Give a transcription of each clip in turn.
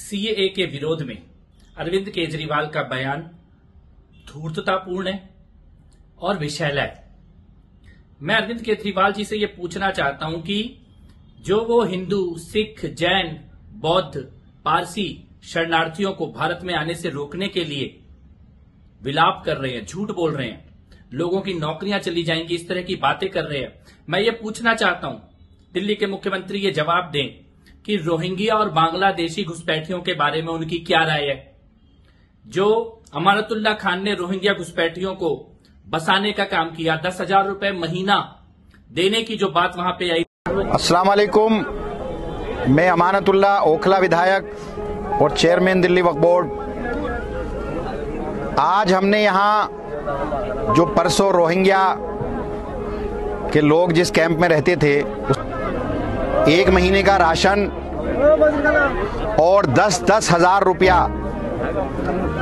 CAA के विरोध में अरविंद केजरीवाल का बयान धूर्ततापूर्ण है और विषैला है। मैं अरविंद केजरीवाल जी से ये पूछना चाहता हूँ कि जो वो हिंदू, सिख, जैन, बौद्ध, पारसी शरणार्थियों को भारत में आने से रोकने के लिए विलाप कर रहे हैं, झूठ बोल रहे हैं, लोगों की नौकरियाँ चली जाएँगी, इस तरह की बातें कर रहे हैं, मैं ये पूछना चाहता हूँ, दिल्ली के मुख्यमंत्री ये जवाब दें कि रोहिंग्या और बांग्लादेशी घुसपैठियों के बारे में उनकी क्या राय है? जो अमानतुल्ला खान ने रोहिंग्या घुसपैठियों को बसाने का काम किया, दस हज़ार रुपये महीना देने की जो बात वहाँ पे आई। अस्सलाम वालेकुम मैं अमानतुल्ला ओखला विधायक और चेयरमैन दिल्ली वक्फ बोर्ड। आज हमने यहाँ जो परसों रोहिंग्या के लोग जिस कैंप में रहते थे एक महीने का राशन और दस दस हज़ार रुपया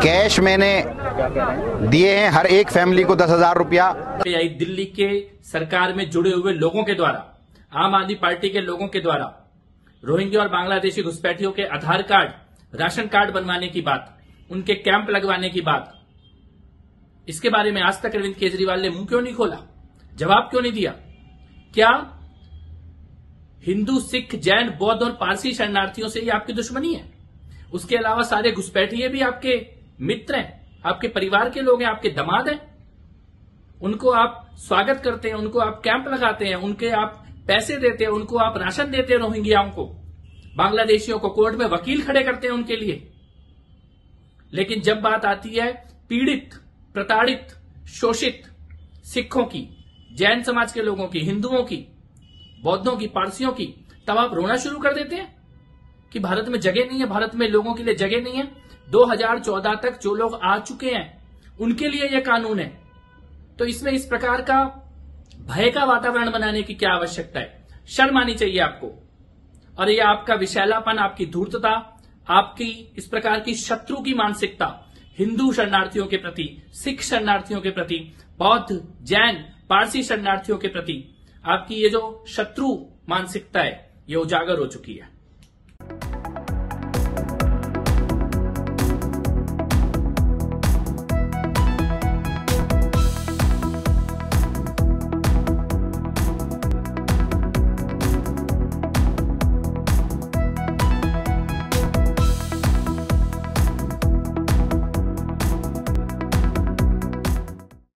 कैश मैंने दिए हैं। हर एक फैमिली को दस हज़ार रुपया। दिल्ली के सरकार में जुड़े हुए लोगों के द्वारा, आम आदमी पार्टी के लोगों के द्वारा, रोहिंग्या और बांग्लादेशी घुसपैठियों के आधार कार्ड, राशन कार्ड बनवाने की बात, उनके कैंप लगवाने की बात, इसके बारे में आज तक अरविंद केजरीवाल ने मुँह क्यों नहीं खोला? जवाब क्यों नहीं दिया? क्या हिंदू, सिख, जैन, बौद्ध और पारसी शरणार्थियों से ही आपकी दुश्मनी है। उसके अलावा सारे घुसपैठिए भी आपके मित्र हैं, आपके परिवार के लोग हैं, आपके दमाद हैं। उनको आप स्वागत करते हैं, उनको आप कैंप लगाते हैं, उनके आप पैसे देते हैं, उनको आप राशन देते हैं रोहिंग्याओं को। बांग्लादेशियों को कोर्ट में वकील खड़े करते हैं उनके लिए। लेकिन जब बात आती है पीड़ित, प्रताड़ित, शोषित सिखों की, जैन समाज के लोगों की, हिंदुओं की बौद्धों की, पारसियों की, तब आप रोना शुरू कर देते हैं? कि भारत में जगह नहीं है, भारत में लोगों के लिए जगह नहीं है? 2014 तक जो लोग आ चुके हैं, उनके लिए यह कानून है। तो इसमें इस प्रकार का भय का वातावरण बनाने की क्या आवश्यकता है? शर्म आनी चाहिए आपको। और यह आपका विशैलापन आपकी धूर्तता, आपकी इस प्रकार की शत्रु की मानसिकता, हिंदू शरणार्थियों के प्रति, सिख शरणार्थियों के प्रति, बौद्ध, जैन, पारसी शरणार्थियों के प्रति आपकी ये जो शत्रु मानसिकता है ये उजागर हो चुकी है।